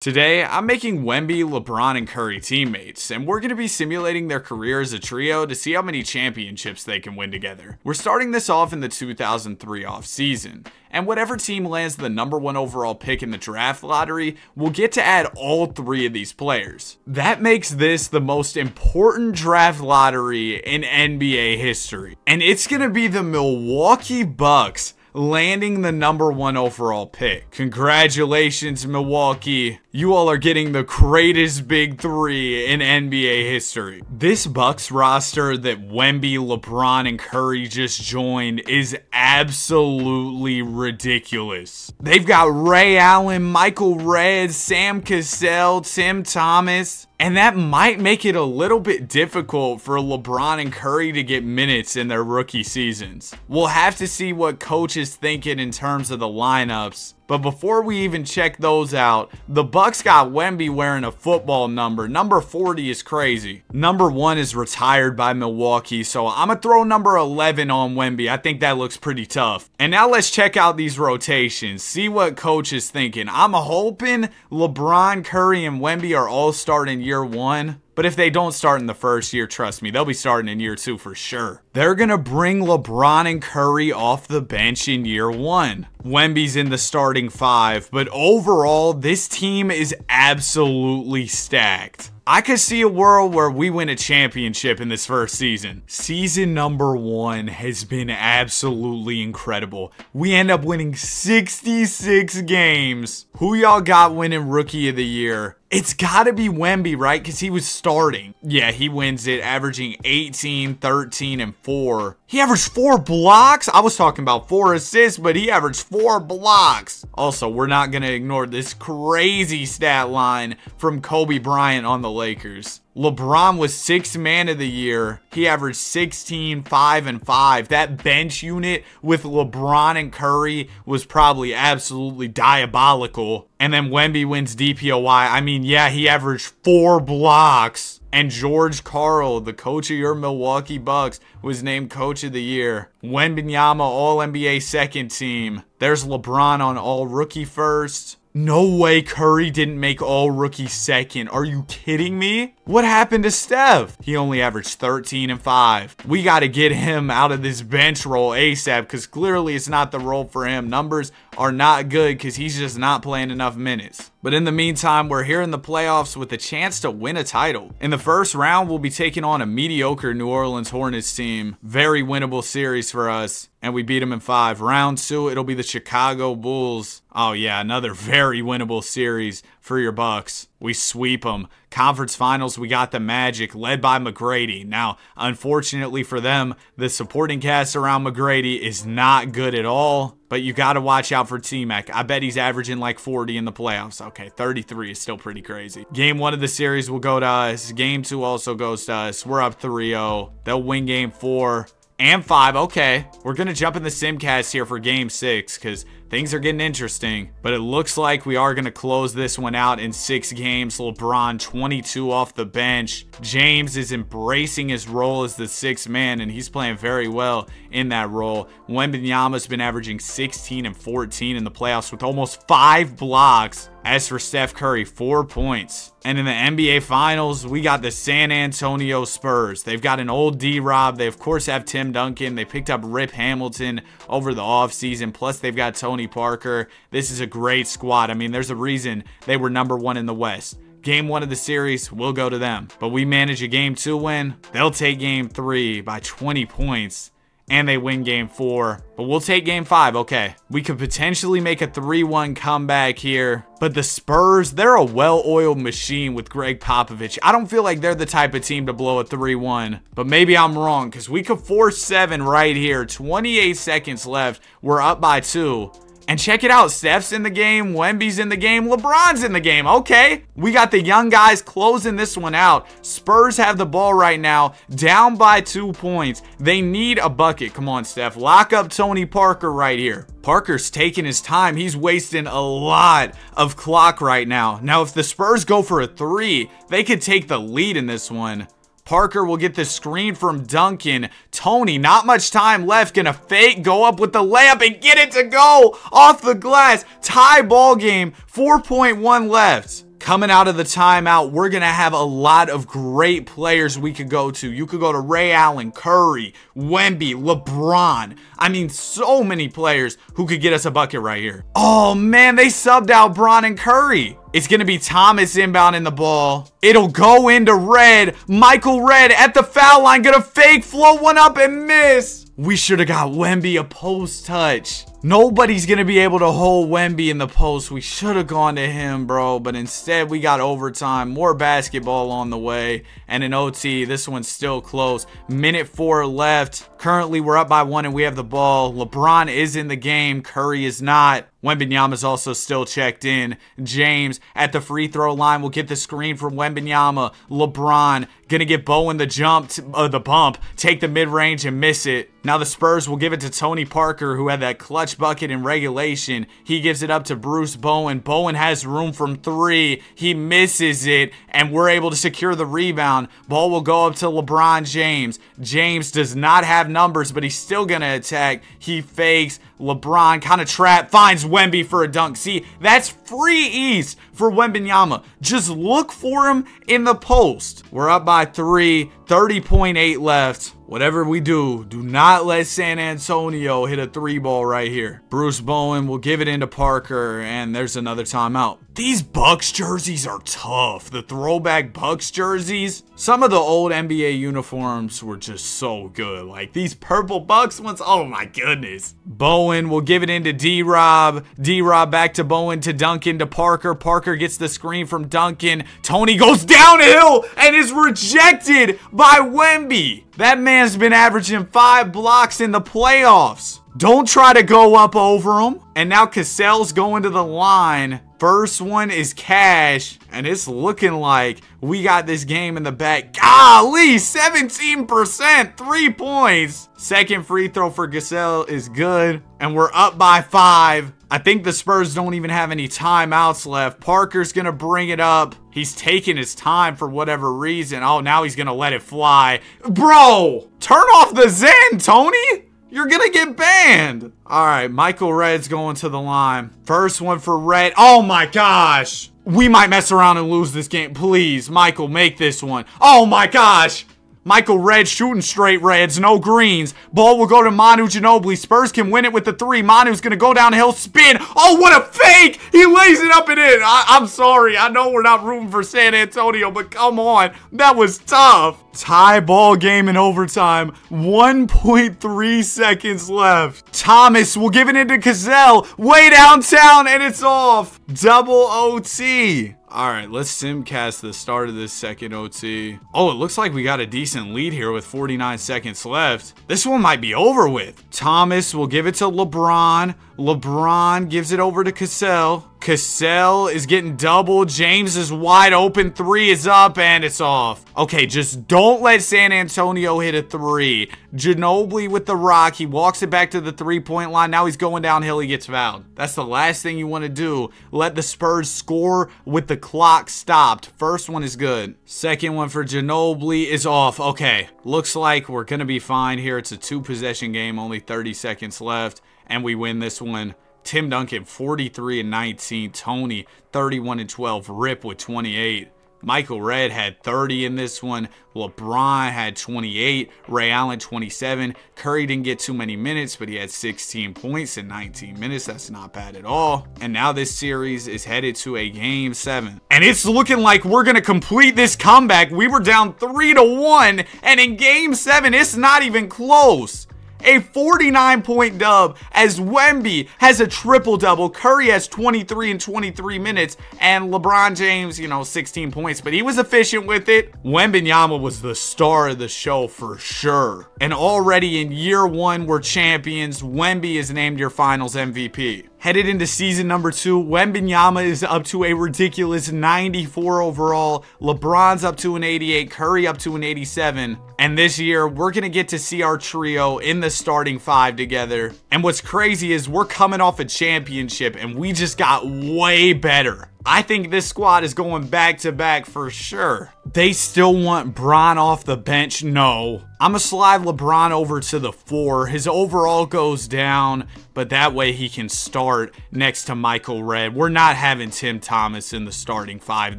Today, I'm making Wemby, LeBron, and Curry teammates, and we're going to be simulating their career as a trio to see how many championships they can win together. We're starting this off in the 2003 offseason, and whatever team lands the number one overall pick in the draft lottery will get to add all three of these players. That makes this the most important draft lottery in NBA history, and it's going to be the Milwaukee Bucks landing the number one overall pick. Congratulations, Milwaukee. You all are getting the greatest big three in NBA history. This Bucks roster that Wemby, LeBron, and Curry just joined is absolutely ridiculous. They've got Ray Allen, Michael Redd, Sam Cassell, Tim Thomas, and that might make it a little bit difficult for LeBron and Curry to get minutes in their rookie seasons. We'll have to see what coach is thinking in terms of the lineups. But before we even check those out, the Bucks got Wemby wearing a football number. Number 40 is crazy. Number 1 is retired by Milwaukee, so I'm going to throw number 11 on Wemby. I think that looks pretty tough. And now let's check out these rotations. See what coach is thinking. I'm hoping LeBron, Curry, and Wemby are all starting year 1. But if they don't start in the first year, trust me, they'll be starting in year two for sure. They're going to bring LeBron and Curry off the bench in year one. Wemby's in the starting five, but overall, this team is absolutely stacked. I could see a world where we win a championship in this first season. Season number one has been absolutely incredible. We end up winning 66 games. Who y'all got winning Rookie of the Year? It's gotta be Wemby, right? Because he was starting. Yeah, he wins it, averaging 18, 13, and 4. He averaged 4 blocks? I was talking about 4 assists, but he averaged 4 blocks. Also, we're not gonna ignore this crazy stat line from Kobe Bryant on the Lakers. LeBron was sixth man of the year. He averaged 16, 5, and 5. That bench unit with LeBron and Curry was probably absolutely diabolical. And then Wemby wins DPOY. I mean, yeah, he averaged four blocks. And George Karl, the coach of your Milwaukee Bucks, was named Coach of the Year. Wembanyama, All NBA second team. There's LeBron on All Rookie first. No way Curry didn't make all rookie second. Are you kidding me? What happened to Steph? He only averaged 13 and 5. We got to get him out of this bench role ASAP because clearly it's not the role for him. Numbers are not good because he's just not playing enough minutes. But in the meantime, we're here in the playoffs with a chance to win a title. In the first round, we'll be taking on a mediocre New Orleans Hornets team. Very winnable series for us and we beat them in five. Round two, it'll be the Chicago Bulls. Oh yeah, another very winnable series for your Bucks. We sweep them. Conference finals, we got the Magic, led by McGrady. Now, unfortunately for them, the supporting cast around McGrady is not good at all. But you got to watch out for T-Mac. I bet he's averaging like 40 in the playoffs. Okay, 33 is still pretty crazy. Game one of the series will go to us. Game two also goes to us. We're up 3-0. They'll win game four and five. Okay, we're going to jump in the Simcast here for game six because things are getting interesting. But it looks like we are going to close this one out in six games. LeBron 22 off the bench. James is embracing his role as the sixth man, and he's playing very well in that role. Wembanyama's been averaging 16 and 14 in the playoffs with almost five blocks. As for Steph Curry, four points. And in the NBA Finals, we got the San Antonio Spurs. They've got an old D-Rob. They, of course, have Tim Duncan. They picked up Rip Hamilton over the offseason. Plus, they've got Tony Parker. This is a great squad. I mean, there's a reason they were number one in the West. Game one of the series will go to them. But we manage a game two win. They'll take game three by 20 points and they win game four. But we'll take game five, okay. We could potentially make a 3-1 comeback here. But the Spurs, they're a well-oiled machine with Gregg Popovich. I don't feel like they're the type of team to blow a 3-1. But maybe I'm wrong, because we could force 7 right here. 28 seconds left. We're up by 2. And check it out, Steph's in the game, Wemby's in the game, LeBron's in the game. Okay, we got the young guys closing this one out. Spurs have the ball right now, down by two points. They need a bucket. Come on, Steph. Lock up Tony Parker right here. Parker's taking his time. He's wasting a lot of clock right now. Now, if the Spurs go for a three, they could take the lead in this one. Parker will get the screen from Duncan. Tony, not much time left. Gonna fake, go up with the layup and get it to go off the glass. Tie ball game, 4.1 left. Coming out of the timeout, we're going to have a lot of great players we could go to. You could go to Ray Allen, Curry, Wemby, LeBron. I mean, so many players who could get us a bucket right here. Oh man, they subbed out Bron and Curry. It's going to be Thomas inbound in the ball. It'll go into Redd. Michael Redd at the foul line. Gonna fake, float one up and miss. We should have got Wemby a post touch. Nobody's going to be able to hold Wemby in the post. We should have gone to him, bro. But instead, we got overtime. More basketball on the way. And an OT. This one's still close. Minute four left. Currently, we're up by one and we have the ball. LeBron is in the game. Curry is not. Wembanyama's also still checked in. James at the free throw line will get the screen from Wembanyama. LeBron gonna get Bowen the jump, uh, the bump, take the mid range and miss it. Now the Spurs will give it to Tony Parker, who had that clutch bucket in regulation. He gives it up to Bruce Bowen. Bowen has room from three. He misses it, and we're able to secure the rebound. Ball will go up to LeBron James. James does not have numbers, but he's still gonna attack. He fakes. LeBron kind of trap, finds Wemby for a dunk. See, that's free ease for Wembanyama. Just look for him in the post. We're up by three, 30.8 left. Whatever we do, do not let San Antonio hit a three ball right here. Bruce Bowen will give it into Parker, and there's another timeout. These Bucks jerseys are tough. The throwback Bucks jerseys. Some of the old NBA uniforms were just so good. Like these purple Bucks ones, oh my goodness. Bowen will give it into D-Rob. D-Rob back to Bowen to Duncan to Parker. Parker gets the screen from Duncan. Tony goes downhill and is rejected by Wemby. That man's been averaging five blocks in the playoffs. Don't try to go up over him. And now Cassell's going to the line. First one is cash. And it's looking like we got this game in the back. Golly, 17%, three points. Second free throw for Cassell is good. And we're up by five. I think the Spurs don't even have any timeouts left. Parker's going to bring it up. He's taking his time for whatever reason. Oh, now he's going to let it fly. Bro, turn off the Zen, Tony. You're gonna get banned. All right, Michael Redd's going to the line. First one for Redd. Oh my gosh. We might mess around and lose this game. Please, Michael, make this one. Oh my gosh. Michael Redd shooting straight reds, no greens. Ball will go to Manu Ginobili. Spurs can win it with the three. Manu's going to go downhill, spin. Oh, what a fake! He lays it up and in. I am sorry. I know we're not rooting for San Antonio, but come on. That was tough. Tie ball game in overtime. 1.3 seconds left. Thomas will give it into Cassell. Way downtown, and it's off. Double OT. All right, let's simcast the start of this second OT. Oh, it looks like we got a decent lead here with 49 seconds left. This one might be over with. Thomas will give it to LeBron. LeBron gives it over to Cassell. Cassell is getting double. James is wide open. Three is up and it's off. Okay, just don't let San Antonio hit a three. Ginobili with the rock. He walks it back to the three-point line. Now he's going downhill. He gets fouled. That's the last thing you want to do. Let the Spurs score with the clock stopped. First one is good. Second one for Ginobili is off. Okay, looks like we're going to be fine here. It's a two-possession game. Only 30 seconds left and we win this one. Tim Duncan 43 and 19, Tony 31 and 12, Rip with 28. Michael Redd had 30 in this one. LeBron had 28. Ray Allen 27. Curry didn't get too many minutes, but he had 16 points in 19 minutes. That's not bad at all. And now this series is headed to a game seven. And it's looking like we're going to complete this comeback. We were down three to one. And in game seven, it's not even close a 49 point dub as Wemby has a triple double. Curry has 23 and 23 minutes, and LeBron James, you know, 16 points, but he was efficient with it. Wembanyama was the star of the show for sure. And already in year one, we're champions. Wemby is named your finals MVP. Headed into season number two, Wembanyama is up to a ridiculous 94 overall. LeBron's up to an 88, Curry up to an 87. And this year, we're going to get to see our trio in the starting five together. And what's crazy is we're coming off a championship and we just got way better. I think this squad is going back to back for sure. They still want Bron off the bench? No. I'm going to slide LeBron over to the four. His overall goes down, but that way he can start next to Michael Redd. We're not having Tim Thomas in the starting five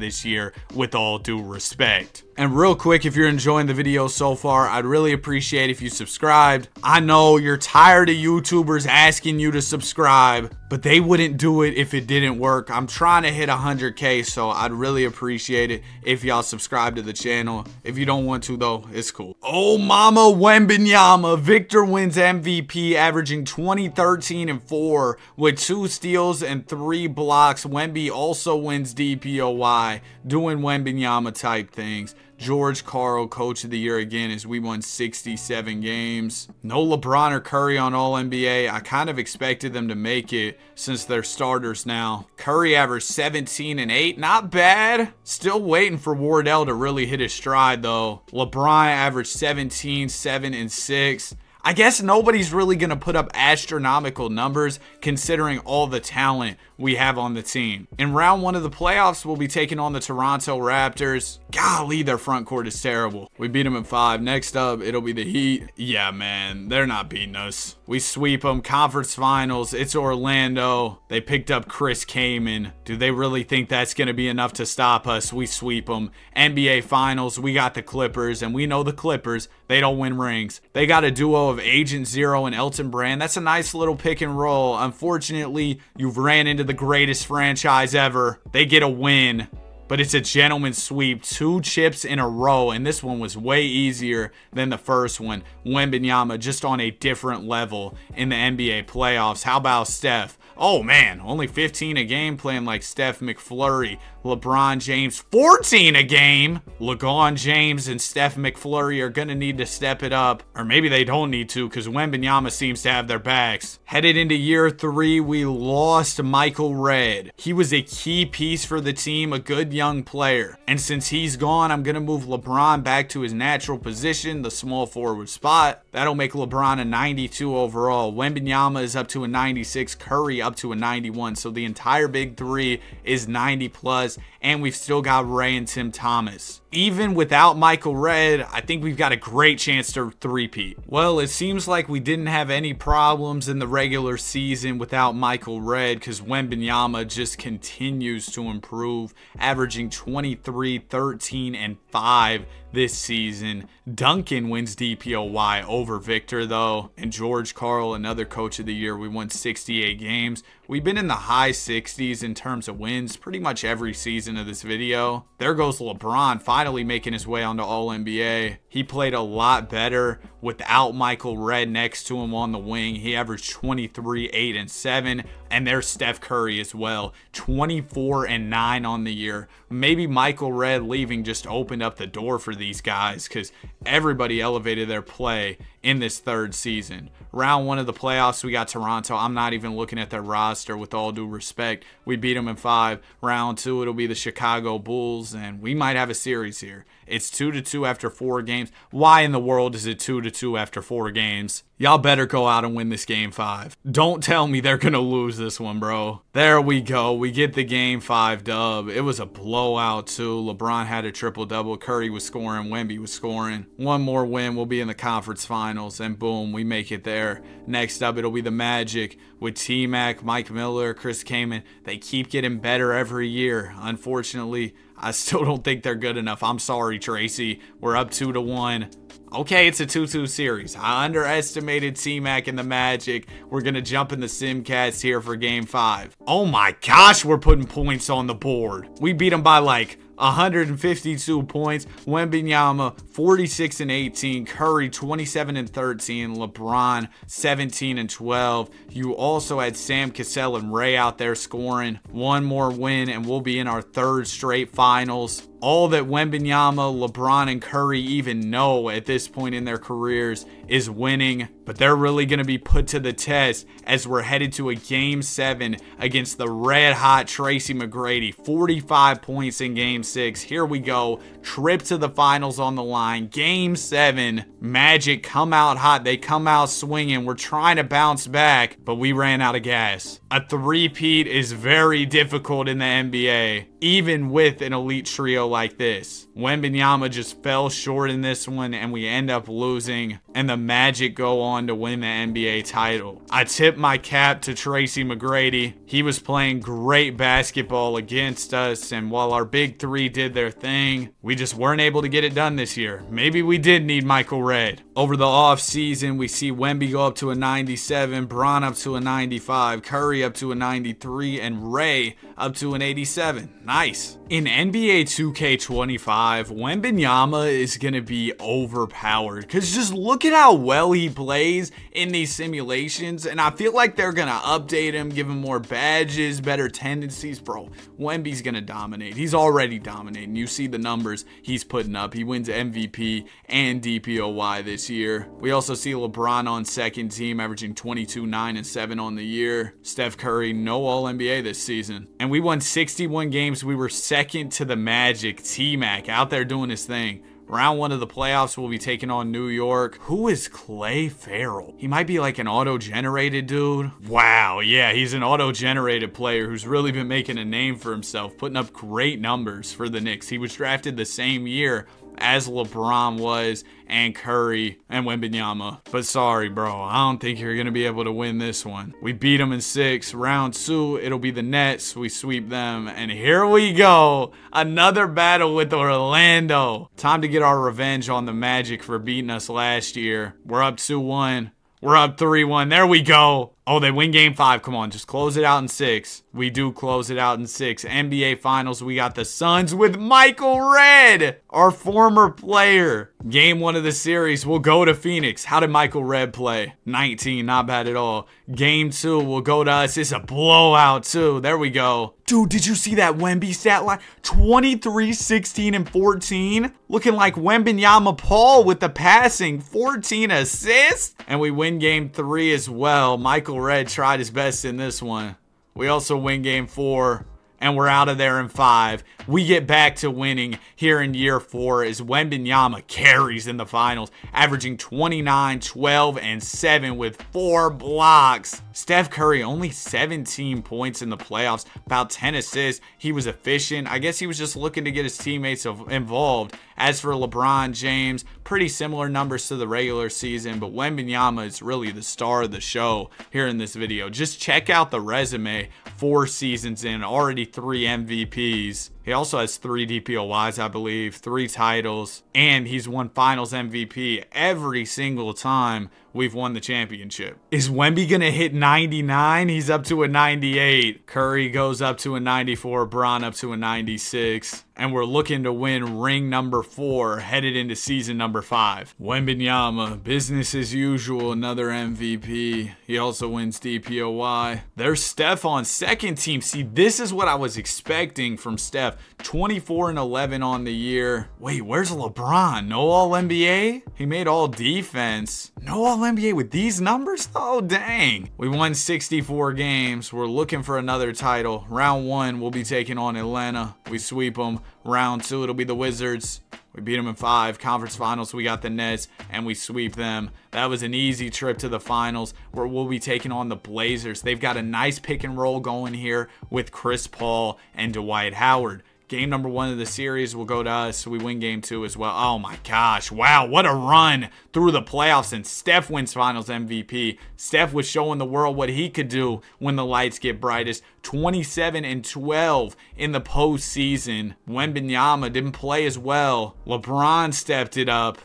this year, with all due respect. And real quick, if you're enjoying the video so far, I'd really appreciate if you subscribed. I know you're tired of YouTubers asking you to subscribe, but they wouldn't do it if it didn't work. I'm trying to hit 100k, so I'd really appreciate it if y'all subscribe to the channel. If you don't want to though, it's cool. Oh mama Wembanyama, Victor wins MVP averaging 20, 13, and 4 with 2 steals and 3 blocks. Wemby also wins DPOY, doing Wembanyama type things. George Karl, Coach of the Year again, as we won 67 games. No LeBron or Curry on All NBA. I kind of expected them to make it since they're starters now. Curry averaged 17 and 8. Not bad. Still waiting for Wardell to really hit his stride, though. LeBron averaged 17, 7, and 6. I guess nobody's really going to put up astronomical numbers considering all the talent we have on the team. In round one of the playoffs, we'll be taking on the Toronto Raptors. Golly, their front court is terrible. We beat them in five. Next up, it'll be the Heat. Yeah, man, they're not beating us. We sweep them. Conference finals. It's Orlando. They picked up Chris Kaman. Do they really think that's going to be enough to stop us? We sweep them. NBA finals. We got the Clippers, and we know the Clippers. They don't win rings. They got a duo of Agent Zero and Elton Brand. That's a nice little pick and roll. Unfortunately, you've ran into the greatest franchise ever. They get a win but it's a gentleman's sweep. Two chips in a row, and this one was way easier than the first one. Wembanyama just on a different level in the NBA playoffs. How about Steph? Oh man, only 15 a game playing like Steph McFlurry. LeBron James 14 a game. LeGon James and Steph McFlurry are going to need to step it up. Or maybe they don't need to because Wembanyama seems to have their backs. Headed into year three, we lost Michael Redd. He was a key piece for the team, a good young player. And since he's gone, I'm going to move LeBron back to his natural position, the small forward spot. That'll make LeBron a 92 overall. Wembanyama is up to a 96, Curry up to a 91. So the entire big three is 90 plus and we've still got Ray and Tim Thomas. Even without Michael Redd, I think we've got a great chance to three-peat. Well, it seems like we didn't have any problems in the regular season without Michael Redd because Wembanyama just continues to improve, averaging 23, 13, and 5 this season. Duncan wins DPOY over Victor, though, and George Karl, another coach of the year. We won 68 games. We've been in the high 60s in terms of wins pretty much every season of this video. There goes LeBron finally making his way onto All NBA. He played a lot better without Michael Redd next to him on the wing. He averaged 23, 8, and 7. And there's Steph Curry as well. 24 and 9 on the year. Maybe Michael Redd leaving just opened up the door for these guys because everybody elevated their play in this third season. Round one of the playoffs, we got Toronto. I'm not even looking at their roster with all due respect. We beat them in five. Round two, it'll be the Chicago Bulls, and we might have a series here. It's 2 to 2 after four games. Why in the world is it 2 to 2 after four games? Y'all better go out and win this game five. Don't tell me they're going to lose this one, bro. There we go. We get the game five dub. It was a blowout, too. LeBron had a triple double. Curry was scoring. Wemby was scoring. One more win. We'll be in the conference finals. And boom, we make it there. Next up, it'll be the Magic with T Mac, Mike Miller, Chris Kaman. They keep getting better every year. Unfortunately, I still don't think they're good enough. I'm sorry, Tracy. We're up two to one. Okay, it's a 2-2 series. I underestimated T-Mac and the Magic. We're going to jump in the Simcast here for Game 5. Oh my gosh, we're putting points on the board. We beat them by like 152 points. Wembanyama 46 and 18. Curry 27 and 13. LeBron 17 and 12. You also had Sam Cassell and Ray out there scoring. One more win and we'll be in our third straight finals all that Wembanyama, LeBron, and Curry even know at this point in their careers is winning, but they're really going to be put to the test as we're headed to a game seven against the red hot Tracy McGrady. 45 points in game six. Here we go. Trip to the finals on the line. Game seven. Magic come out hot. They come out swinging. We're trying to bounce back, but we ran out of gas. A three-peat is very difficult in the NBA. Even with an elite trio like this. Wembanyama just fell short in this one and we end up losing and the Magic go on to win the NBA title. I tip my cap to Tracy McGrady. He was playing great basketball against us and while our big three did their thing, we just weren't able to get it done this year. Maybe we did need Michael Redd. Over the off season, we see Wemby go up to a 97, Bron up to a 95, Curry up to a 93, and Ray up to an 87. Nice. In NBA 2K25, Wembanyama is going to be overpowered because just look at how well he plays in these simulations, and I feel like they're going to update him, give him more badges, better tendencies. Bro, Wemby's going to dominate. He's already dominating. You see the numbers he's putting up. He wins MVP and DPOY this year. We also see LeBron on second team, averaging 22, 9, and 7 on the year. Steph Curry, no All NBA this season. And we won 61 games. We were second to the Magic. T Mac out there doing his thing. Round one of the playoffs we will be taking on New York. Who is Clay Farrell? He might be like an auto-generated dude. Wow, yeah, he's an auto-generated player who's really been making a name for himself, putting up great numbers for the Knicks. He was drafted the same year as LeBron was and Curry and Wembanyama. But sorry, bro, I don't think you're going to be able to win this one. We beat them in six. Round two, it'll be the Nets. We sweep them. And here we go. Another battle with Orlando. Time to get our revenge on the Magic for beating us last year. We're up 2-1. We're up 3-1. There we go. Oh, they win game five. Come on, just close it out in six. We do close it out in six. NBA Finals, we got the Suns with Michael Redd, our former player. Game one of the series, we'll go to Phoenix. How did Michael Redd play? 19, not bad at all. Game two, we'll go to us. It's a blowout, too. There we go. Dude, did you see that Wemby stat line? 23, 16, and 14. Looking like Wembanyama Paul with the passing. 14 assists. And we win game three as well. Michael Redd tried his best in this one. We also win game four and we're out of there in five. We get back to winning here in year four as Wembanyama carries in the finals, averaging 29, 12, and 7 with four blocks. Steph Curry only 17 points in the playoffs, about 10 assists. He was efficient. I guess he was just looking to get his teammates involved. As for LeBron James, pretty similar numbers to the regular season, but Wembanyama is really the star of the show here in this video. Just check out the resume. Four seasons in, already three MVPs. He also has three DPOYs, I believe, three titles, and he's won finals MVP every single time we've won the championship. Is Wemby going to hit 99? He's up to a 98. Curry goes up to a 94. Bron up to a 96. And we're looking to win ring number four headed into season number five. Wembanyama, business as usual, another MVP. He also wins DPOY. There's Steph on second team. See, this is what I was expecting from Steph. 24 and 11 on the year. Wait, where's LeBron? No All NBA? He made All Defense. No All NBA with these numbers? Oh, dang. We won 64 games. We're looking for another title. Round one, we'll be taking on Atlanta. We sweep them. Round two, it'll be the Wizards. We beat them in five. Conference finals, we got the Nets, and we sweep them. That was an easy trip to the finals where we'll be taking on the Blazers. They've got a nice pick and roll going here with Chris Paul and Dwight Howard. Game number one of the series will go to us. We win game two as well. Oh my gosh. Wow. What a run through the playoffs. And Steph wins finals MVP. Steph was showing the world what he could do when the lights get brightest. 27 and 12 in the postseason. Wembanyama didn't play as well. LeBron stepped it up.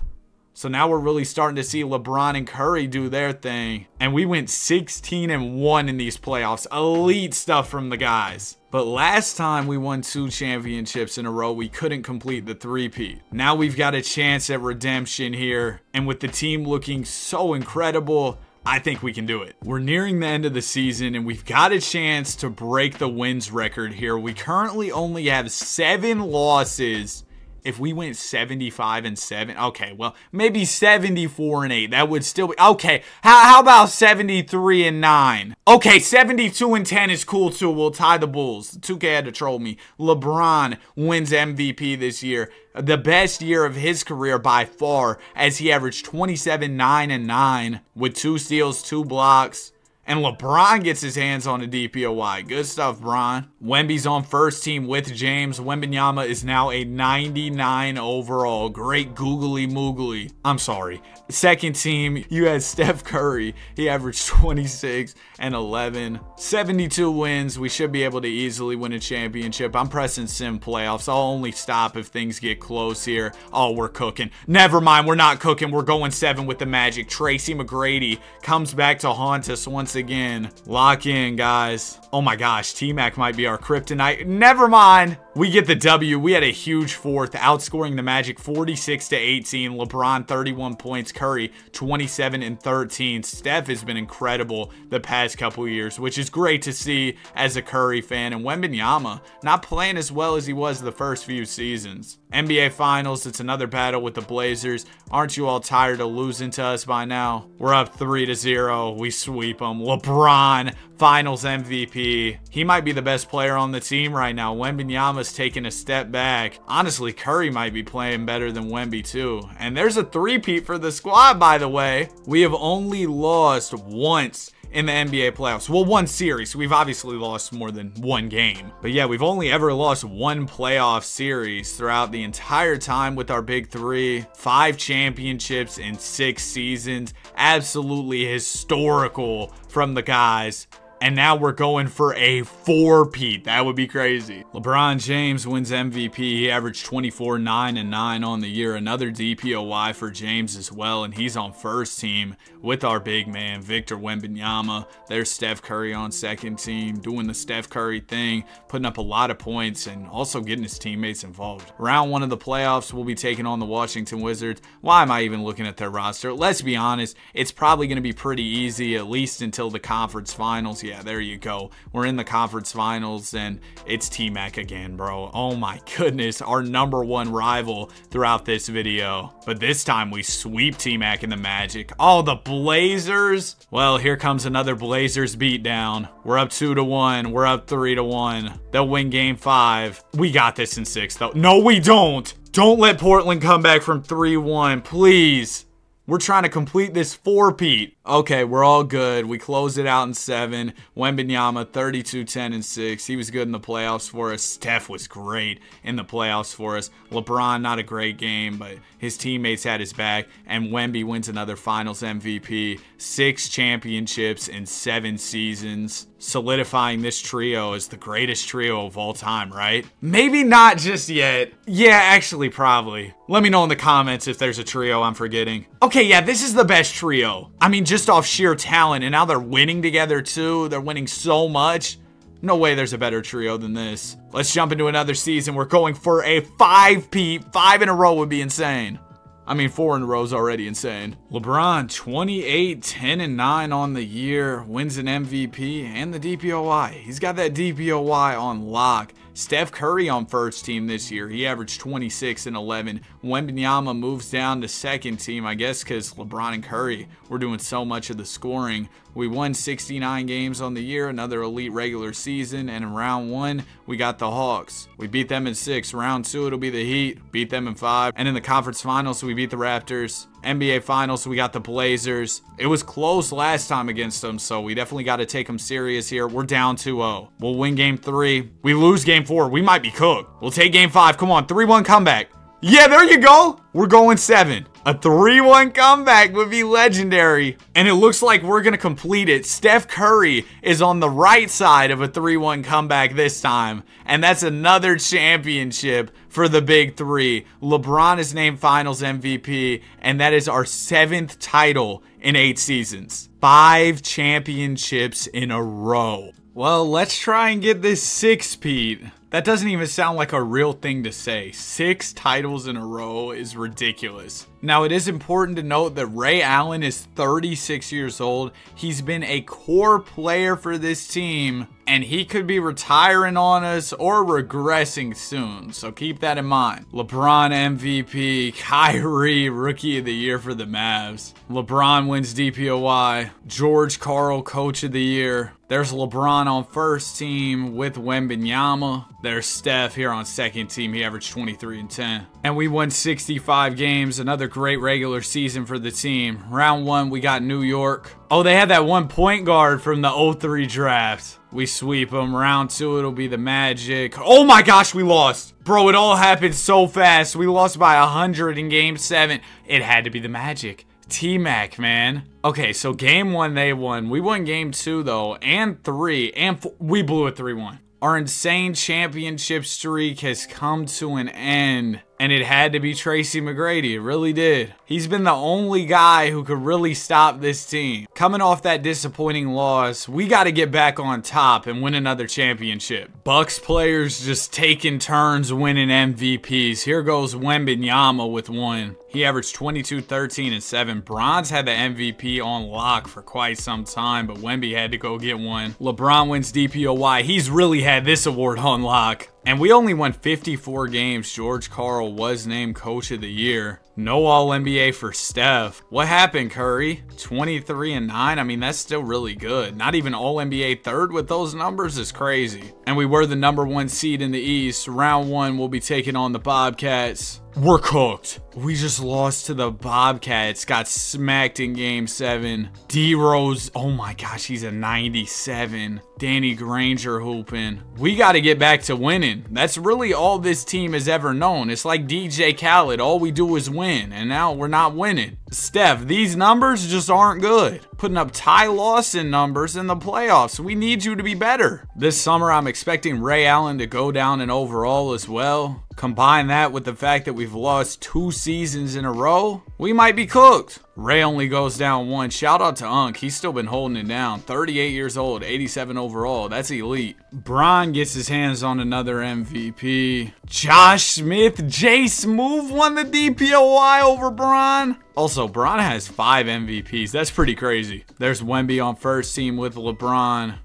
So now we're really starting to see LeBron and Curry do their thing. And we went 16 and 1 in these playoffs. Elite stuff from the guys. But last time we won two championships in a row, we couldn't complete the three-peat. Now we've got a chance at redemption here. And with the team looking so incredible, I think we can do it. We're nearing the end of the season and we've got a chance to break the wins record here. We currently only have seven losses if we went 75 and 7 okay well maybe 74 and 8 that would still be okay how, how about 73 and 9 okay 72 and 10 is cool too we'll tie the bulls. 2k had to troll me. Lebron wins mvp this year the best year of his career by far as he averaged 27 9 and 9 with two steals two blocks and LeBron gets his hands on a DPOY. Good stuff, Bron. Wemby's on first team with James. Wembanyama is now a 99 overall. Great googly moogly. I'm sorry. Second team, you had Steph Curry. He averaged 26 and 11. 72 wins. We should be able to easily win a championship. I'm pressing sim playoffs. I'll only stop if things get close here. Oh, we're cooking. Never mind. We're not cooking. We're going seven with the Magic. Tracy McGrady comes back to haunt us once again. Lock in, guys. Oh my gosh. T-Mac might be our kryptonite. Never mind. We get the W. We had a huge fourth, outscoring the Magic 46 to 18. LeBron 31 points, Curry 27 and 13. Steph has been incredible the past couple years, which is great to see as a Curry fan. And Wembanyama not playing as well as he was the first few seasons. NBA Finals, it's another battle with the Blazers. Aren't you all tired of losing to us by now? We're up 3 to 0. We sweep them. LeBron, Finals MVP. He might be the best player on the team right now. Wembanyama's taking a step back. Honestly, Curry might be playing better than Wemby too. And there's a three-peat for the squad, by the way. We have only lost once in the NBA playoffs. Well, one series. We've obviously lost more than one game. But yeah, we've only ever lost one playoff series throughout the entire time with our big three. Five championships in six seasons. Absolutely historical from the guys. And now we're going for a four-peat. That would be crazy. LeBron James wins MVP. He averaged 24, 9, and 9 on the year. Another DPOY for James as well. And he's on first team with our big man, Victor Wembanyama. There's Steph Curry on second team, doing the Steph Curry thing, putting up a lot of points and also getting his teammates involved. Round one of the playoffs, we'll be taking on the Washington Wizards. Why am I even looking at their roster? Let's be honest, it's probably going to be pretty easy, at least until the conference finals yeah, there you go. We're in the conference finals and it's T-Mac again, bro. Oh my goodness, our number one rival throughout this video. But this time we sweep T-Mac in the Magic. Oh, the Blazers. Well, here comes another Blazers beatdown. We're up two to one. We're up three to one. They'll win game five. We got this in six though. No, we don't. Don't let Portland come back from 3-1, please. We're trying to complete this four-peat. Okay, we're all good. We closed it out in seven. Wembanyama, 32, 10, and 6. He was good in the playoffs for us. Steph was great in the playoffs for us. LeBron, not a great game, but his teammates had his back. And Wemby wins another finals MVP. Six championships in seven seasons. Solidifying this trio as the greatest trio of all time, right? Maybe not just yet. Yeah, actually, probably. Let me know in the comments if there's a trio I'm forgetting. Okay, yeah, this is the best trio. I mean, just just off sheer talent, and now they're winning together too. They're winning so much. No way there's a better trio than this. Let's jump into another season. We're going for a 5-peat. Five in a row would be insane. I mean, four in a row is already insane. LeBron, 28, 10, and 9 on the year, wins an MVP and the DPOY. He's got that DPOY on lock. Steph Curry on first team this year. He averaged 26 and 11. Wembanyama moves down to second team, I guess because LeBron and Curry were doing so much of the scoring. We won 69 games on the year, another elite regular season, and in round one, we got the Hawks. We beat them in six. Round two, it'll be the Heat, beat them in five. And in the conference finals, we beat the Raptors. NBA Finals, we got the Blazers. It was close last time against them, so we definitely got to take them serious here. We're down 2-0. We'll win game three. We lose game four. We might be cooked. We'll take game five. Come on, 3-1 comeback. Yeah, there you go. We're going seven. A 3-1 comeback would be legendary. And it looks like we're going to complete it. Steph Curry is on the right side of a 3-1 comeback this time. And that's another championship for the big three. LeBron is named finals MVP. And that is our seventh title in eight seasons. Five championships in a row. Well, let's try and get this six-peat. That doesn't even sound like a real thing to say. Six titles in a row is ridiculous. Now, it is important to note that Ray Allen is 36 years old. He's been a core player for this team, and he could be retiring on us or regressing soon. So keep that in mind. LeBron MVP, Kyrie Rookie of the Year for the Mavs. LeBron wins DPOY. George Karl Coach of the Year. There's LeBron on first team with Wembanyama. There's Steph here on second team. He averaged 23 and 10. And we won 65 games. Another great regular season for the team. Round one, we got New York. Oh, they had that one point guard from the 03 draft. We sweep them. Round two, it'll be the Magic. Oh my gosh, we lost. Bro, it all happened so fast. We lost by 100 in game seven. It had to be the Magic. T-Mac, man. Okay, so game one, they won. We won game two, though, and three, and we blew a 3-1. Our insane championship streak has come to an end. And it had to be Tracy McGrady. It really did. He's been the only guy who could really stop this team. Coming off that disappointing loss, we got to get back on top and win another championship. Bucks players just taking turns winning MVPs. Here goes Wembanyama with one. He averaged 22, 13, and 7. Bron's had the MVP on lock for quite some time, but Wemby had to go get one. LeBron wins DPOY. He's really had this award on lock. And we only won 54 games. George Karl was named Coach of the Year. No All NBA for Steph. What happened, Curry? 23 and 9. I mean, that's still really good. Not even All NBA third with those numbers is crazy. And we were the number one seed in the East. Round one, we'll be taking on the Bobcats. We're cooked. We just lost to the Bobcats. Got smacked in game seven. D Rose, oh my gosh, he's a 97. Danny Granger hooping. We got to get back to winning. That's really all this team has ever known. It's like DJ Khaled. All we do is win. And now we're not winning. Steph, these numbers just aren't good. Putting up Ty Lawson numbers in the playoffs. We need you to be better. This summer, I'm expecting Ray Allen to go down in overall as well. Combine that with the fact that we've lost two seasons in a row, we might be cooked. Ray only goes down one. Shout out to Unc. He's still been holding it down. 38 years old, 87 overall. That's elite. Bron gets his hands on another MVP. Josh Smith, Jay Smooth won the DPOY over Bron. Also, Bron has five MVPs. That's pretty crazy. There's Wemby on first team with LeBron.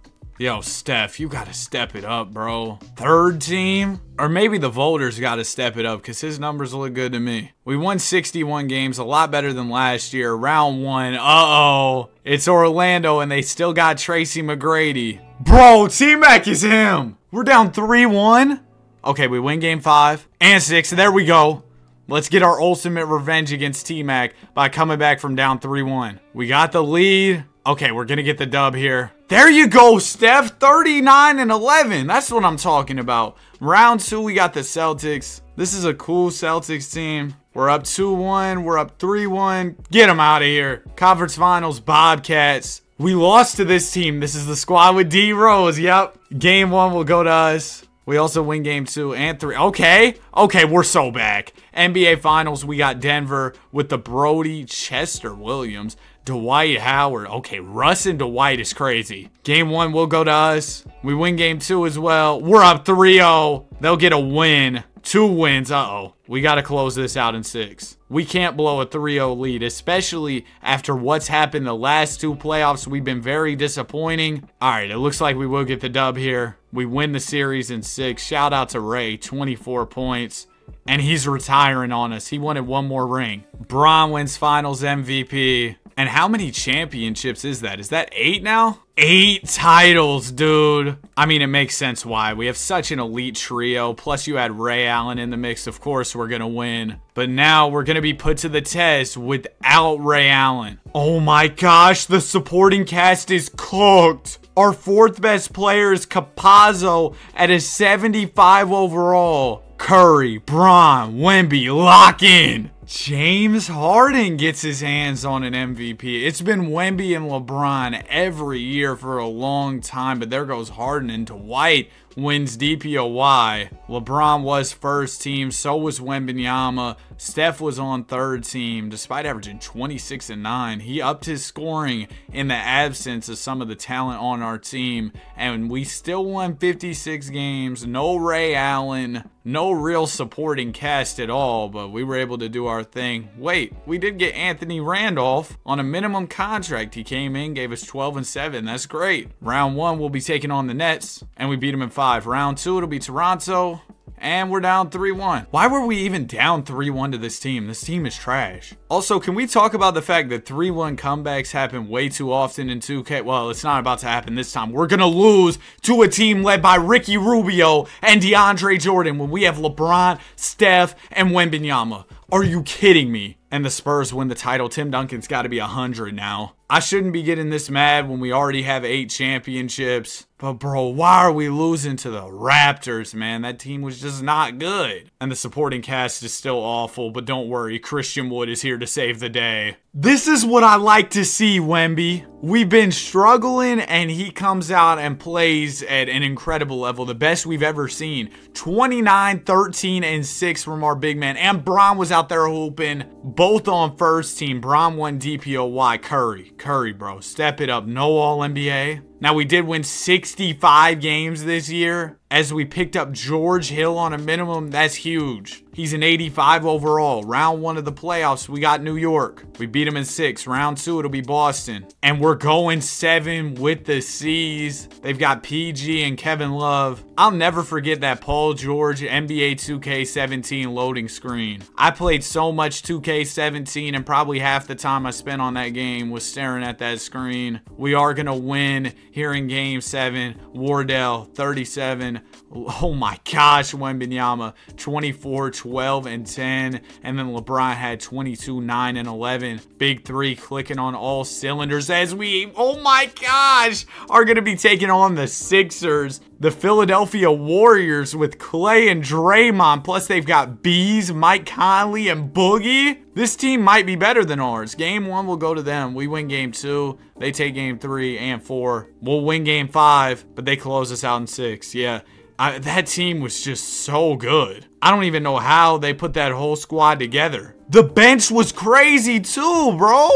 Yo, Steph, you gotta step it up, bro. Third team? Or maybe the voters gotta step it up because his numbers look good to me. We won 61 games, a lot better than last year. Round one, uh-oh. It's Orlando and they still got Tracy McGrady. Bro, T-Mac is him. We're down 3-1. Okay, we win game five and six. There we go. Let's get our ultimate revenge against T-Mac by coming back from down 3-1. We got the lead. Okay, we're gonna get the dub here. There you go, Steph. 39 and 11. That's what I'm talking about. Round two, we got the Celtics. This is a cool Celtics team. We're up 2-1. We're up 3-1. Get them out of here. Conference Finals, Bobcats. We lost to this team. This is the squad with D Rose. Yep. Game one will go to us. We also win game two and three. Okay. Okay, we're so back. NBA Finals, we got Denver with the Brody Chester Williams. Dwight Howard. Okay, Russ and Dwight is crazy. Game one will go to us. We win game two as well. We're up 3-0. They'll get a win. Two wins. Uh-oh. We got to close this out in six. We can't blow a 3-0 lead, especially after what's happened the last two playoffs. We've been very disappointing. All right, it looks like we will get the dub here. We win the series in six. Shout out to Ray, 24 points. And he's retiring on us. He wanted one more ring. Bron wins finals MVP. And how many championships is that? Is that eight now? Eight titles, dude. I mean, it makes sense why. We have such an elite trio. Plus, you had Ray Allen in the mix. Of course, we're going to win. But now we're going to be put to the test without Ray Allen. Oh my gosh, the supporting cast is cooked. Our fourth best player is Campazzo at a 75 overall. Curry, Bron, Wemby, lock in. James Harden gets his hands on an MVP. It's been Wemby and LeBron every year for a long time, but there goes Harden into Dwight wins DPOY. LeBron was first team, so was Wembanyama. Steph was on third team. Despite averaging 26 and 9, he upped his scoring in the absence of some of the talent on our team, and we still won 56 games. No Ray Allen, no real supporting cast at all, but we were able to do our thing. Wait, we did get Anthony Randolph on a minimum contract. He came in, gave us 12 and 7. That's great. Round one, we'll be taking on the Nets, and we beat them in five. Round two, it'll be Toronto. And we're down 3-1. Why were we even down 3-1 to this team? This team is trash. Also, can we talk about the fact that 3-1 comebacks happen way too often in 2K? Well, it's not about to happen this time. We're going to lose to a team led by Ricky Rubio and DeAndre Jordan when we have LeBron, Steph, and Wembanyama. Are you kidding me? And the Spurs win the title. Tim Duncan's got to be 100 now. I shouldn't be getting this mad when we already have eight championships. But bro, why are we losing to the Raptors, man? That team was just not good. And the supporting cast is still awful, but don't worry, Christian Wood is here to save the day. This is what I like to see, Wemby. We've been struggling and he comes out and plays at an incredible level, the best we've ever seen. 29, 13, and 6 from our big man. And Bron was out there hooping, both on first team. Bron won DPOY. Curry, Curry, bro, step it up. No All NBA. Now, we did win 65 games this year. As we picked up George Hill on a minimum, that's huge. He's an 85 overall. Round one of the playoffs, we got New York. We beat them in six. Round two, it'll be Boston. And we're going seven with the C's. They've got PG and Kevin Love. I'll never forget that Paul George NBA 2K17 loading screen. I played so much 2K17 and probably half the time I spent on that game was staring at that screen. We are going to win here in game seven. Wardell, 37. Oh my gosh, Wembanyama, 24, 12, and 10. And then LeBron had 22, 9, and 11. Big three clicking on all cylinders as we, oh my gosh, are going to be taking on the Sixers. The Philadelphia Warriors with Clay and Draymond. Plus, they've got Bees, Mike Conley, and Boogie. This team might be better than ours. Game one will go to them. We win game two. They take game three and four. We'll win game five, but they close us out in six. Yeah. I, that team was just so good. I don't even know how they put that whole squad together. The bench was crazy too, bro.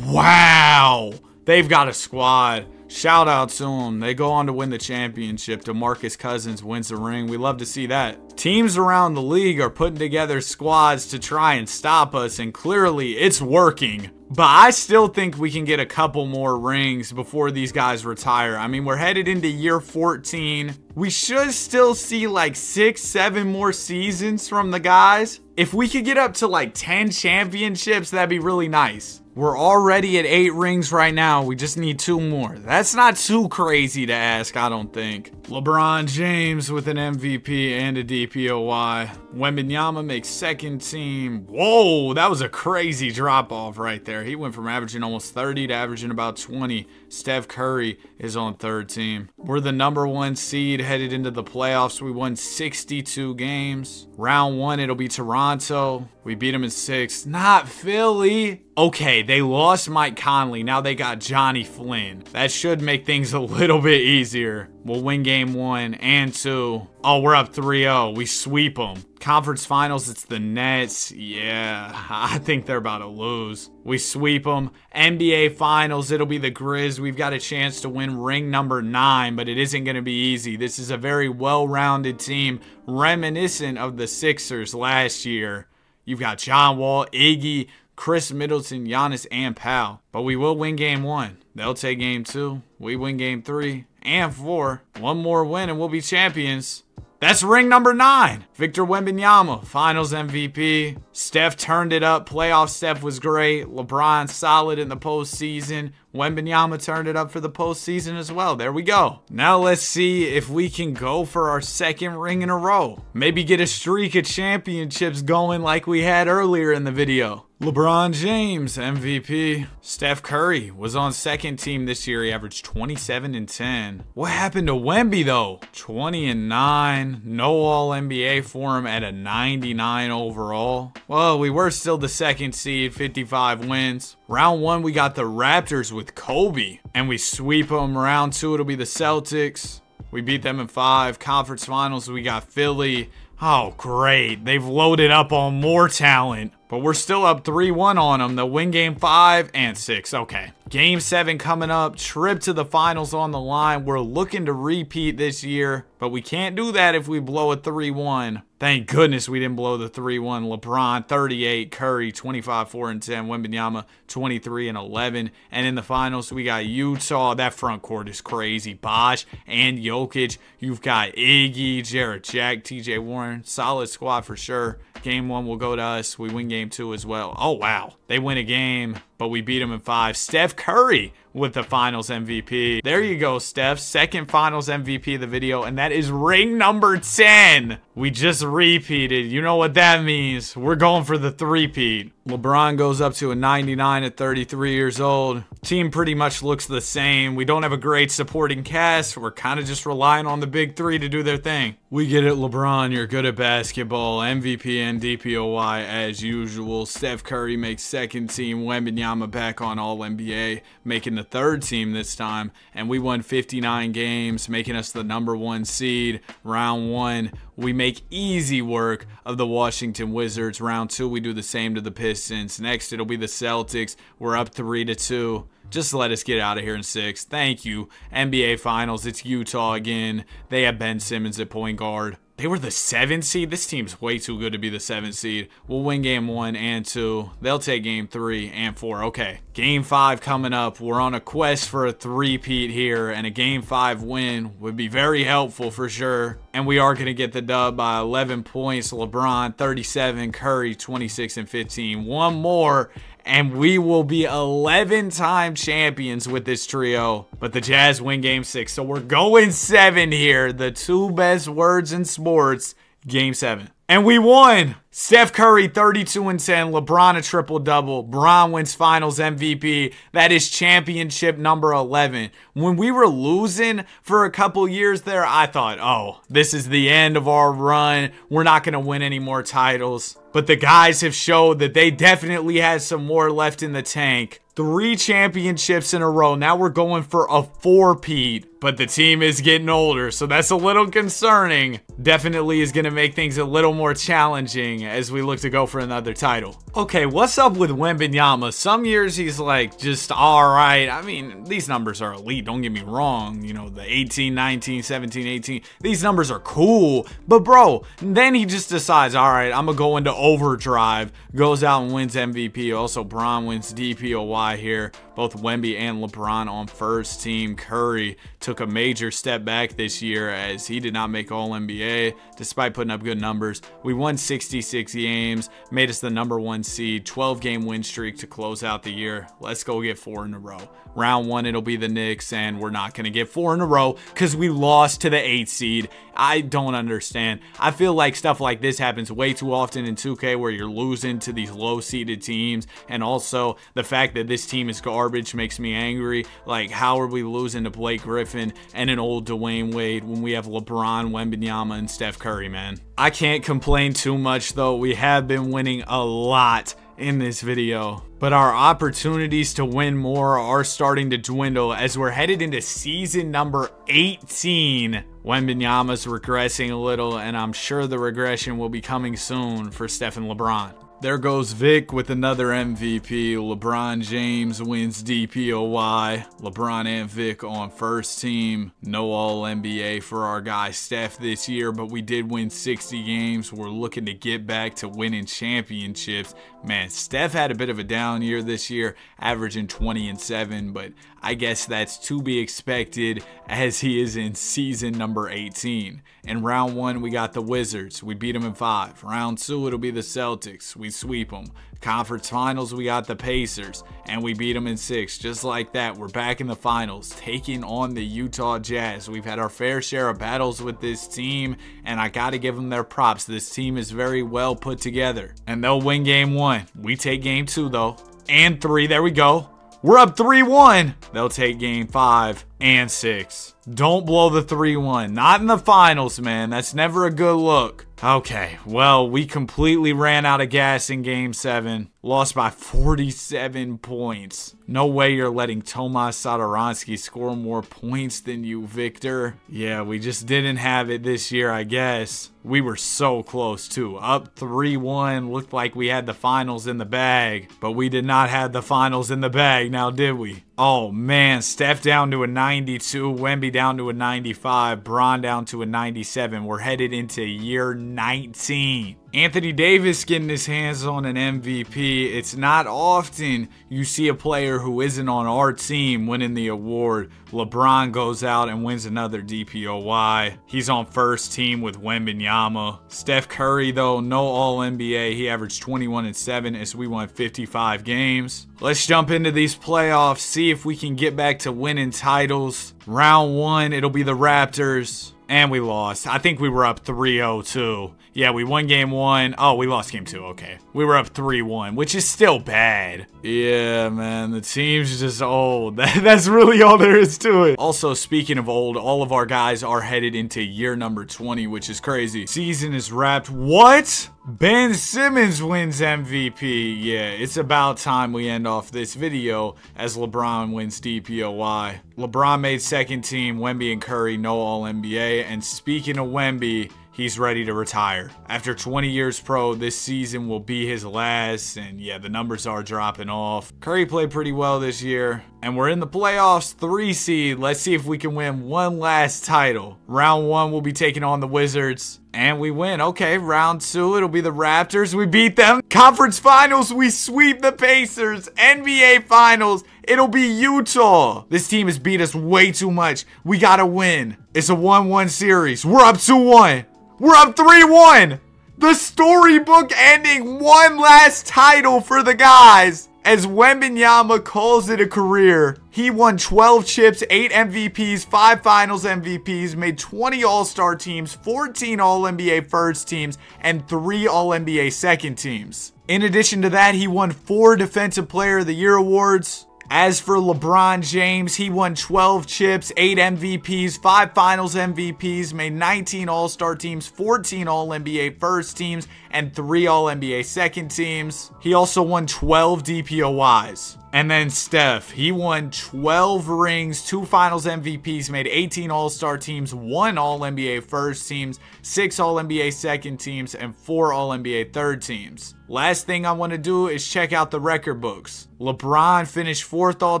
Wow. They've got a squad. Shout out to them. They go on to win the championship. DeMarcus Cousins wins the ring. We love to see that. Teams around the league are putting together squads to try and stop us, and clearly it's working. But I still think we can get a couple more rings before these guys retire. I mean, we're headed into year 14. We should still see like six, seven more seasons from the guys. If we could get up to like 10 championships, that'd be really nice. We're already at eight rings right now. We just need two more. That's not too crazy to ask, I don't think. LeBron James with an MVP and a DPOY. Wembanyama makes second team. Whoa, that was a crazy drop off right there. He went from averaging almost 30 to averaging about 20. Steph Curry is on third team. We're the number one seed headed into the playoffs. We won 62 games. Round one, it'll be Toronto. We beat them in six. Not Philly. Okay, they lost Mike Conley. Now they got Jonny Flynn. That should make things a little bit easier. We'll win game one and two. Oh, we're up 3-0. We sweep them. Conference finals, it's the Nets. Yeah, I think they're about to lose. We sweep them. NBA finals, it'll be the Grizz. We've got a chance to win ring number nine, but it isn't going to be easy. This is a very well-rounded team, reminiscent of the Sixers last year. You've got John Wall, Iggy, Khris Middleton, Giannis, and Pau. But we will win game one. They'll take game two. We win game three and four. One more win and we'll be champions. That's ring number nine. Victor Wembanyama, finals MVP. Steph turned it up. Playoff Steph was great. LeBron solid in the postseason. Wembanyama turned it up for the postseason as well. There we go. Now let's see if we can go for our second ring in a row. Maybe get a streak of championships going like we had earlier in the video. LeBron James, MVP. Steph Curry was on second team this year. He averaged 27 and 10. What happened to Wemby though? 20 and 9. No All NBA for him at a 99 overall. Well, we were still the second seed, 55 wins. Round one, we got the Raptors with Kobe, and we sweep them. Round two, it'll be the Celtics. We beat them in five. Conference finals, we got Philly. Oh, great. They've loaded up on more talent. But we're still up 3-1 on them. They'll win game 5 and 6. Okay. Game 7 coming up. Trip to the finals on the line. We're looking to repeat this year. But we can't do that if we blow a 3-1. Thank goodness we didn't blow the 3-1. LeBron 38, Curry 25, 4 and 10, Wembanyama 23 and 11. And in the finals, we got Utah. That front court is crazy. Bosh and Jokic. You've got Iggy, Jarrett Jack, TJ Warren. Solid squad for sure. Game one will go to us. We win game two as well. Oh, wow. They win a game, but we beat them in five. Steph Curry with the finals MVP. There you go, Steph. Second finals MVP of the video, and that is ring number 10. We just repeated. You know what that means. We're going for the three-peat. LeBron goes up to a 99 at 33 years old. Team pretty much looks the same. We don't have a great supporting cast. We're kind of just relying on the big three to do their thing. We get it, LeBron. You're good at basketball. MVP and DPOY as usual. Steph Curry makes second team. Wembanyama back on All NBA, making the third team this time. And we won 59 games, making us the number one seed. Round one, we make easy work of the Washington Wizards. Round two, we do the same to the Pistons. Next, it'll be the Celtics. We're up three to two. Just let us get out of here in six. Thank you. NBA Finals. It's Utah again. They have Ben Simmons at point guard. They were the seven seed. This team's way too good to be the seven seed. We'll win game one and two. They'll take game three and four. Okay, game five coming up. We're on a quest for a three-peat here, and a game five win would be very helpful for sure. And we are going to get the dub by 11 points. LeBron 37, Curry 26 and 15. One more, and we will be 11 time champions with this trio. But the Jazz win game six. So we're going seven here. The two best words in sports, game seven. And we won. Steph Curry 32 and 10, LeBron a triple double, Bron wins finals MVP. That is championship number 11. When we were losing for a couple years there, I thought, "Oh, this is the end of our run. We're not going to win any more titles." But the guys have showed that they definitely had some more left in the tank. Three championships in a row. Now we're going for a four-peat. But the team is getting older, so that's a little concerning. Definitely is going to make things a little more challenging as we look to go for another title. Okay, what's up with Wembanyama? Some years he's like just all right. I mean, these numbers are elite, don't get me wrong. You know, the 18, 19, 17, 18, these numbers are cool. But bro, then he just decides, all right, I'm to go into overdrive, goes out and wins MVP. Also, Bron wins DPOY here. Both Wemby and LeBron on first team. Curry took a major step back this year as he did not make All NBA despite putting up good numbers. We won 66 games, made us the number one seed, 12 game win streak to close out the year. Let's go get four in a row. Round one, it'll be the Knicks, and we're not going to get four in a row because we lost to the eight seed. I don't understand. I feel like stuff like this happens way too often in 2K where you're losing to these low seeded teams, and also the fact that this team is garbage makes me angry. Like, how are we losing to Blake Griffin and an old Dwyane Wade when we have LeBron, Wembanyama, and Steph Curry, man? I can't complain too much though. We have been winning a lot in this video. But our opportunities to win more are starting to dwindle as we're headed into season number 18. Wembanyama's regressing a little, and I'm sure the regression will be coming soon for Stephen LeBron. There goes Vic with another MVP. LeBron James wins DPOY. LeBron and Vic on first team. No All NBA for our guy Steph this year, but we did win 60 games. We're looking to get back to winning championships. Man, Steph had a bit of a down year this year, averaging 20 and 7, but I guess that's to be expected as he is in season number 18. In round one, we got the Wizards. We beat them in five. Round two, it'll be the Celtics. We sweep them. Conference finals, we got the Pacers, and we beat them in six. Just like that, we're back in the finals, taking on the Utah Jazz. We've had our fair share of battles with this team, and I got to give them their props. This team is very well put together, and they'll win game one. We take game two, though, and three. There we go. We're up 3 1. They'll take game five and six. Don't blow the 3 1. Not in the finals, man. That's never a good look. Okay, well, we completely ran out of gas in game seven. Lost by 47 points. No way you're letting Tomas Satoransky score more points than you, Victor. Yeah, we just didn't have it this year, I guess. We were so close, too. Up 3-1. Looked like we had the finals in the bag. But we did not have the finals in the bag, now did we? Oh, man. Steph down to a 92. Wemby down to a 95. Bron down to a 97. We're headed into year 19 Anthony Davis getting his hands on an MVP. It's not often you see a player who isn't on our team winning the award. LeBron goes out and wins another DPOY. He's on first team with Wembanyama. Steph Curry, though, no All NBA. He averaged 21 and 7 as we won 55 games. Let's jump into these playoffs, see if we can get back to winning titles. Round one, it'll be the Raptors. And we lost. I think we were up 3-0 too. Yeah, we won game one. Oh, we lost game two. Okay. We were up 3-1, which is still bad. Yeah, man. The team's just old. that's really all there is to it. Also, speaking of old, all of our guys are headed into year number 20, which is crazy. Season is wrapped. What? Ben Simmons wins MVP. Yeah, it's about time we end off this video as LeBron wins DPOY. LeBron made second team, Wemby and Curry no All NBA. And speaking of Wemby, he's ready to retire. After 20 years pro, this season will be his last, and yeah, the numbers are dropping off. Curry played pretty well this year, and we're in the playoffs, three seed. Let's see if we can win one last title. Round one, we'll be taking on the Wizards. And we win. Okay, round two, it'll be the Raptors. We beat them. Conference finals, we sweep the Pacers. NBA finals, it'll be Utah. This team has beat us way too much. We gotta win. It's a 1-1 series. We're up 2-1. We're up 3-1. The storybook ending. One last title for the guys. As Wembanyama calls it a career, he won 12 chips, 8 MVPs, 5 finals MVPs, made 20 All-Star teams, 14 All-NBA first teams, and 3 All-NBA second teams. In addition to that, he won 4 Defensive Player of the Year awards, as for LeBron James, he won 12 chips, 8 MVPs, 5 finals MVPs, made 19 All Star teams, 14 All NBA first teams, and 3 All NBA second teams. He also won 12 DPOYs. And then Steph, he won 12 rings, 2 finals MVPs, made 18 All Star teams, 1 All NBA first teams, 6 All NBA second teams, and 4 All NBA third teams. Last thing I want to do is check out the record books. LeBron finished fourth all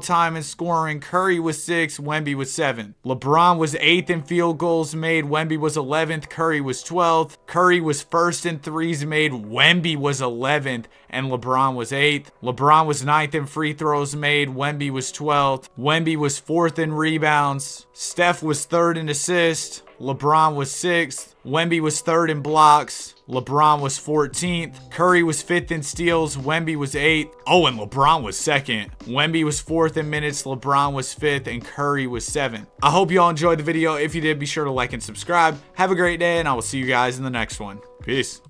time in scoring. Curry was sixth. Wemby was seventh. LeBron was eighth in field goals made. Wemby was 11th. Curry was 12th. Curry was first in threes made. Wemby was 11th. And LeBron was eighth. LeBron was ninth in free throws made. Wemby was 12th. Wemby was fourth in rebounds. Steph was third in assists. LeBron was sixth. Wemby was third in blocks. LeBron was 14th. Curry was 5th in steals. Wemby was 8th. Oh, and LeBron was 2nd. Wemby was 4th in minutes. LeBron was 5th. And Curry was 7th. I hope you all enjoyed the video. If you did, be sure to like and subscribe. Have a great day, and I will see you guys in the next one. Peace.